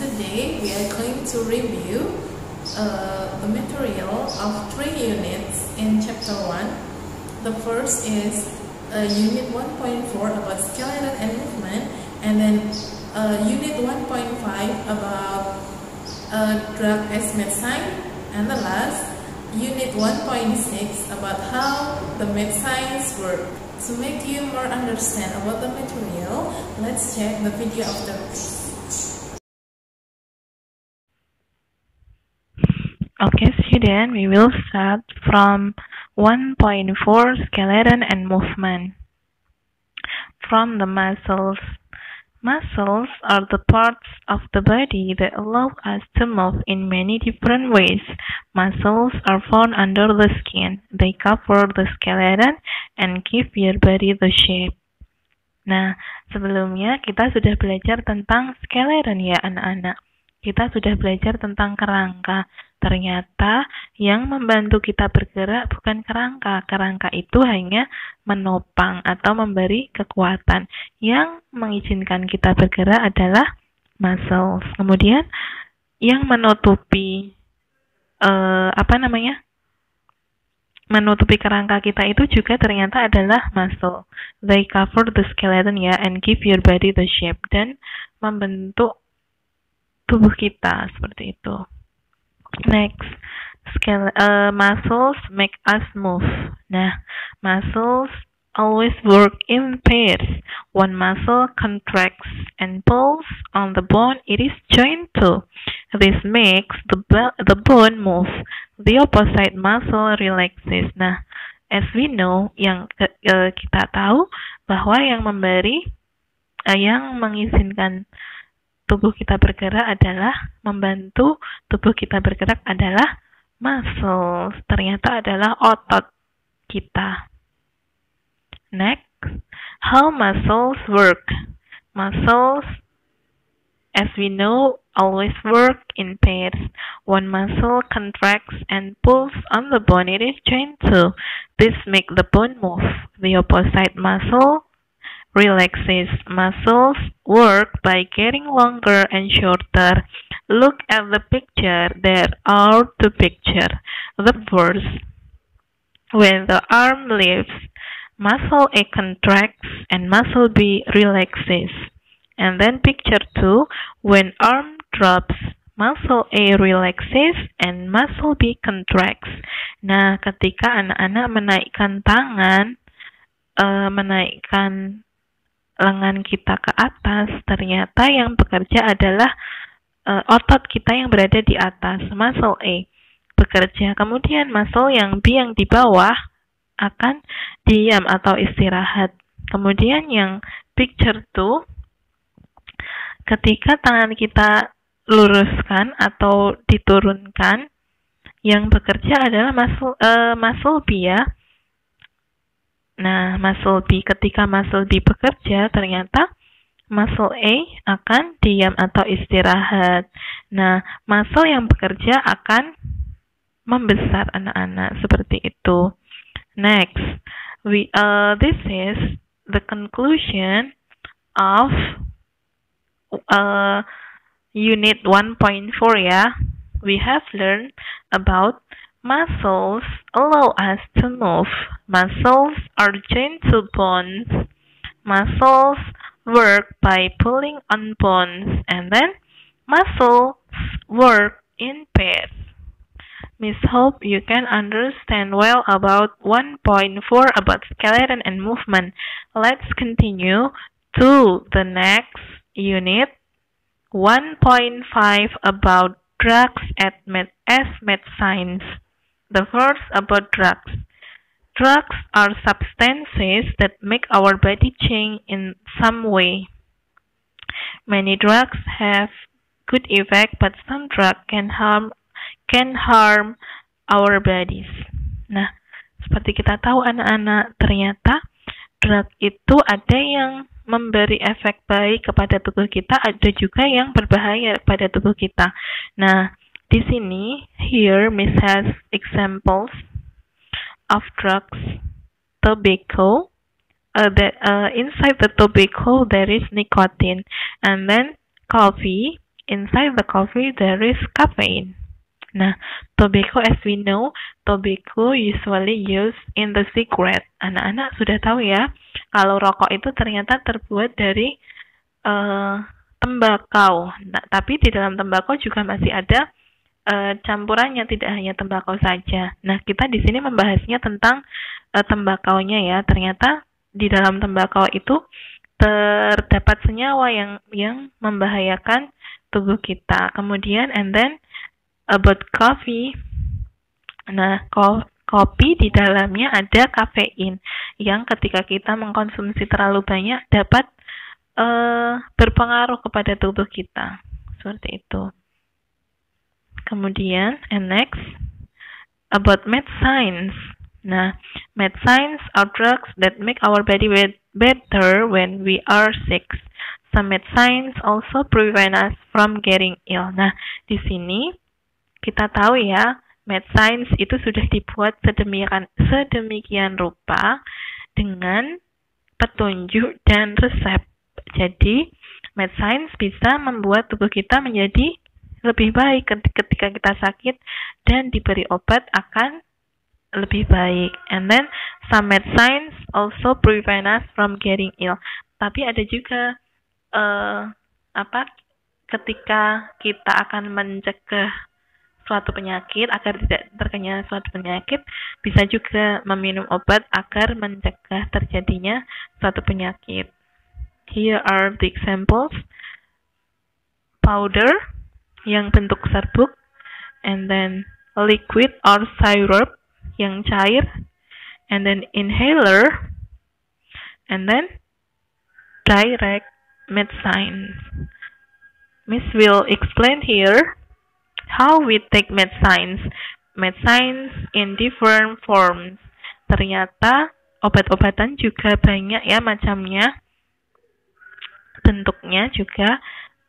Today we are going to review uh, the material of three units in chapter 1. The first is uh, unit 1.4 about skeleton and movement, and then uh, unit 1.5 about uh, drug as medicine and the last unit 1.6 about how the medicines work. To make you more understand about the material, let's check the video of the Okay, student, we will start from 1.4 skeleton and movement. From the muscles. Muscles are the parts of the body that allow us to move in many different ways. Muscles are found under the skin. They cover the skeleton and give your body the shape. Nah, sebelumnya kita sudah belajar tentang skeleton ya anak-anak. Kita sudah belajar tentang kerangka. Ternyata yang membantu kita bergerak bukan kerangka. Kerangka itu hanya menopang atau memberi kekuatan. Yang mengizinkan kita bergerak adalah muscles. Kemudian yang menutupi uh, apa namanya? menutupi kerangka kita itu juga ternyata adalah muscle. They cover the skeleton ya and give your body the shape dan membentuk tubuh kita seperti itu. Next, scale, uh, muscles make us move. Nah, muscles always work in pairs. One muscle contracts and pulls on the bone it is joined to. This makes the, the bone move. The opposite muscle relaxes. Nah, as we know, yang uh, kita tahu bahwa yang memberi, uh, yang mengizinkan tubuh kita bergerak adalah membantu tubuh kita bergerak adalah muscles. Ternyata adalah otot kita. Next, how muscles work. Muscles, as we know, always work in pairs. One muscle contracts and pulls on the bone it is joined to. This makes the bone move. The opposite muscle relaxes muscles work by getting longer and shorter. Look at the picture. There are two pictures. The first, when the arm lifts, muscle A contracts and muscle B relaxes. And then picture 2, when arm drops, muscle A relaxes and muscle B contracts. Nah, ketika anak-anak menaikkan tangan, uh, menaikkan lengan kita ke atas, ternyata yang bekerja adalah uh, otot kita yang berada di atas, muscle A bekerja. Kemudian muscle yang B yang di bawah akan diam atau istirahat. Kemudian yang picture 2 ketika tangan kita luruskan atau diturunkan, yang bekerja adalah muscle uh, muscle B ya Nah, muscle B ketika muscle B bekerja ternyata muscle A akan diam atau istirahat. Nah, muscle yang bekerja akan membesar anak-anak seperti itu. Next, we uh, this is the conclusion of uh, unit 1.4 ya. We have learned about Muscles allow us to move. Muscles are to bones. Muscles work by pulling on bones and then muscles work in pairs. Miss Hope you can understand well about 1.4 about skeleton and movement. Let's continue to the next unit 1.5 about drugs at as medicines. The first about drugs. Drugs are substances that make our body change in some way. Many drugs have good effect, but some drug can harm can harm our bodies. Nah, seperti kita tahu anak-anak, ternyata drug itu ada yang memberi efek baik kepada tubuh kita, ada juga yang berbahaya pada tubuh kita. Nah, di sini here Miss has examples of drugs, tobacco. Uh, that uh, inside the tobacco there is nicotine, and then coffee. Inside the coffee there is caffeine. Nah, tobacco as we know, tobacco usually used in the cigarette. Anak-anak sudah tahu ya, kalau rokok itu ternyata terbuat dari uh, tembakau. Nah, tapi di dalam tembakau juga masih ada uh, campurannya, tidak hanya tembakau saja. Nah, kita di sini membahasnya tentang uh, tembakaunya ya. Ternyata di dalam tembakau itu terdapat senyawa yang yang membahayakan tubuh kita. Kemudian and then about coffee. Nah, ko kopi di dalamnya ada kafein yang ketika kita mengkonsumsi terlalu banyak dapat uh, berpengaruh kepada tubuh kita. Seperti itu. Kemudian, and next, about medicines. Nah, medicines are drugs that make our body better when we are sick. Some medicines also prevent us from getting ill. Nah, di sini kita tahu ya, medicines itu sudah dibuat sedemikian, sedemikian rupa dengan petunjuk dan resep. Jadi, medicines bisa membuat tubuh kita menjadi lebih baik ketika kita sakit dan diberi obat akan lebih baik. And then some medicines also prevent us from getting ill. Tapi ada juga uh, apa ketika kita akan mencegah suatu penyakit agar tidak terkena suatu penyakit bisa juga meminum obat agar mencegah terjadinya suatu penyakit here are the examples powder yang bentuk serbuk and then liquid or syrup yang cair and then inhaler and then direct medicine Miss will explain here how we take medicines, medicines in different forms. Ternyata obat-obatan juga banyak ya macamnya. Bentuknya juga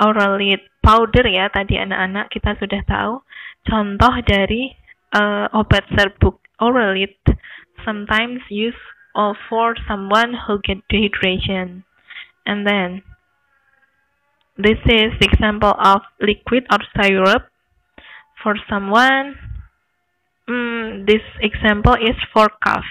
orally powder ya tadi anak-anak kita sudah tahu. Contoh dari uh, obat serbuk Oralit sometimes used for someone who get dehydration. And then this is example of liquid or syrup for someone mm, this example is for cough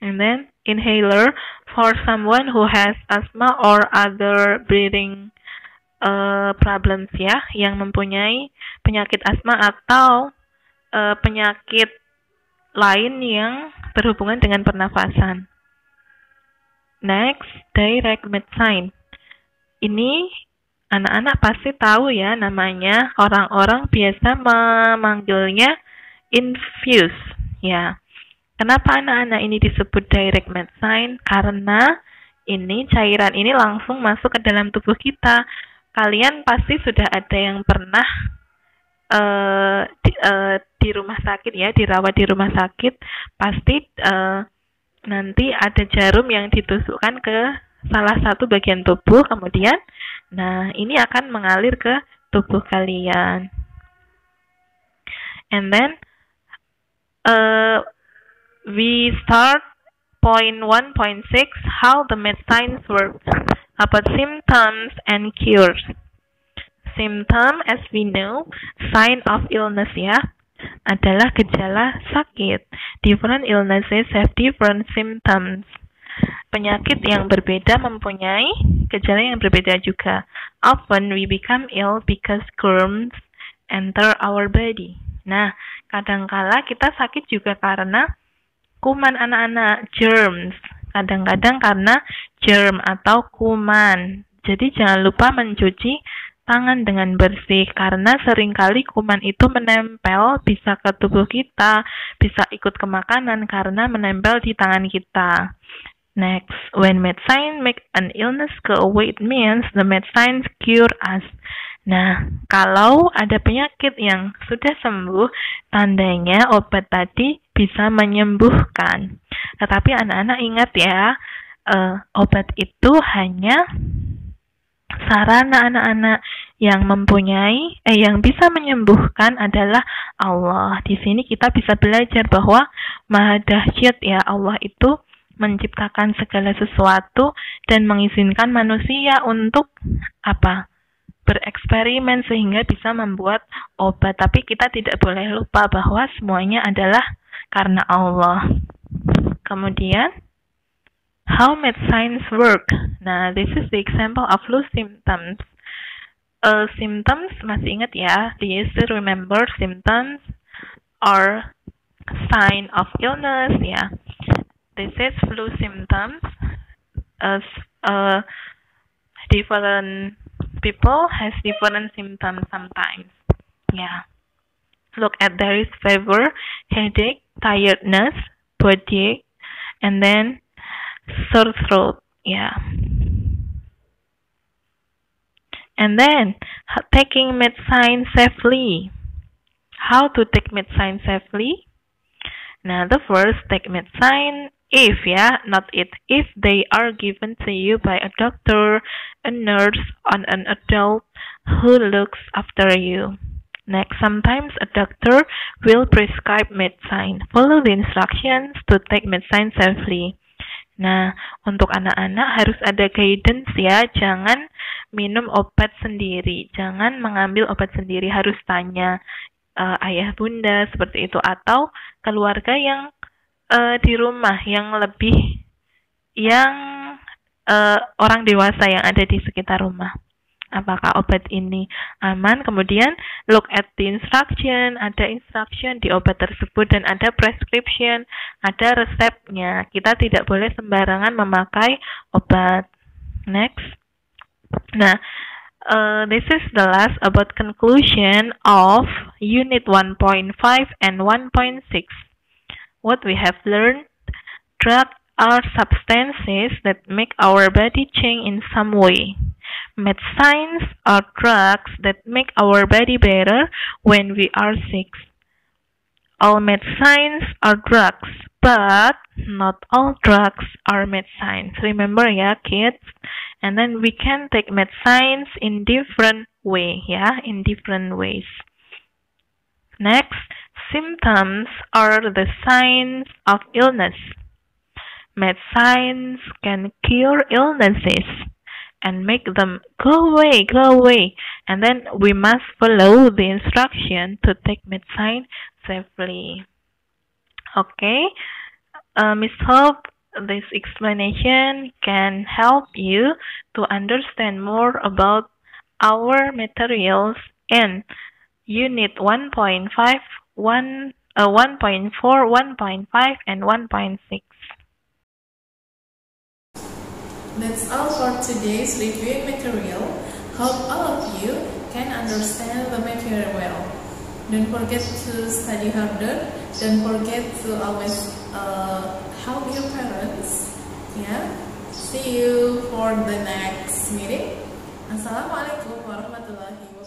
and then inhaler for someone who has asthma or other breathing uh, problems ya yang mempunyai penyakit asma atau uh, penyakit lain yang berhubungan dengan pernafasan. Next, direct medicine. Ini Anak-anak pasti tahu ya namanya. Orang-orang biasa memanggilnya infuse. Ya. Kenapa anak-anak ini disebut direct medicine? Karena ini cairan ini langsung masuk ke dalam tubuh kita. Kalian pasti sudah ada yang pernah uh, di, uh, di rumah sakit ya, dirawat di rumah sakit. Pasti uh, nanti ada jarum yang ditusukkan ke salah satu bagian tubuh, kemudian Nah, ini akan mengalir ke tubuh kalian. And then uh, we start point 1.6 how the medicines work about symptoms and cures. Symptom as we know, sign of illness ya, adalah gejala sakit. Different illnesses have different symptoms. Penyakit yang berbeda mempunyai gejala yang berbeda juga. Often we become ill because germs enter our body. Nah, kadangkala kita sakit juga karena kuman anak-anak, germs. Kadang-kadang karena germ atau kuman. Jadi jangan lupa mencuci tangan dengan bersih karena sering kali kuman itu menempel bisa ke tubuh kita, bisa ikut ke makanan karena menempel di tangan kita. Next, when medicine make an illness go away, it means the medicine cure us. Nah, kalau ada penyakit yang sudah sembuh, tandanya obat tadi bisa menyembuhkan. Tetapi anak-anak ingat ya, uh, obat itu hanya sarana anak-anak yang mempunyai eh yang bisa menyembuhkan adalah Allah. Di sini kita bisa belajar bahwa Maha dahsyat ya Allah itu menciptakan segala sesuatu dan mengizinkan manusia untuk apa? bereksperimen sehingga bisa membuat obat. Tapi kita tidak boleh lupa bahwa semuanya adalah karena Allah. Kemudian how medicines work. Nah, this is the example of flu symptoms. Uh, symptoms masih ingat ya? Do you still remember symptoms or sign of illness? Ya, yeah. this is flu symptoms. Uh, uh, different people has different symptoms sometimes. Yeah. Look at there is fever, headache, tiredness, body, and then sore throat. Yeah. And then taking medicine safely. How to take medicine safely? Now the first take medicine if ya, not it. If they are given to you by a doctor, a nurse, or an adult who looks after you. Next, sometimes a doctor will prescribe medicine. Follow the instructions to take medicine safely. Nah, untuk anak-anak harus ada guidance ya, jangan minum obat sendiri, jangan mengambil obat sendiri, harus tanya uh, ayah bunda seperti itu atau keluarga yang uh, di rumah yang lebih yang uh, orang dewasa yang ada di sekitar rumah. Apakah obat ini aman? Kemudian look at the instruction, ada instruction di obat tersebut dan ada prescription, ada resepnya. Kita tidak boleh sembarangan memakai obat. Next. Nah, uh, this is the last about conclusion of unit 1.5 and 1.6 what we have learned, drugs are substances that make our body change in some way. Medicines are drugs that make our body better when we are sick. All medicines are drugs, but not all drugs are medicines. Remember, yeah, kids? And then we can take medicines in different way, yeah, in different ways. Next, Symptoms are the signs of illness. Medicines can cure illnesses and make them go away, go away. And then we must follow the instruction to take medicine safely. Okay, uh, Miss Hope, this explanation can help you to understand more about our materials and Unit 1.5 1, uh, 1.4, 1.5, and 1.6. That's all for today's reviewing material. Hope all of you can understand the material well. Don't forget to study harder. Don't forget to always uh, help your parents. Yeah. See you for the next meeting. Assalamualaikum warahmatullahi wabarakatuh.